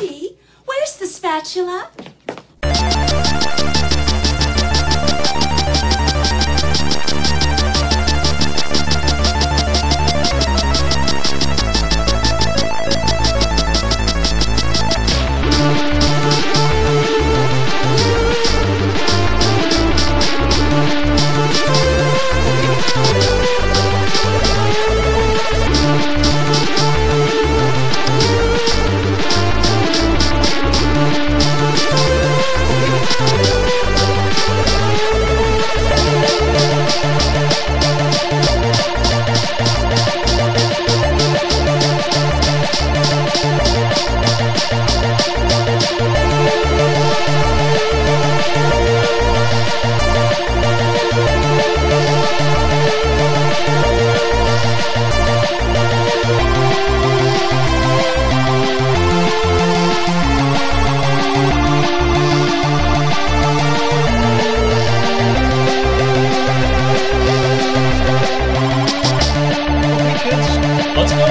see. Where's the spatula? Let's go.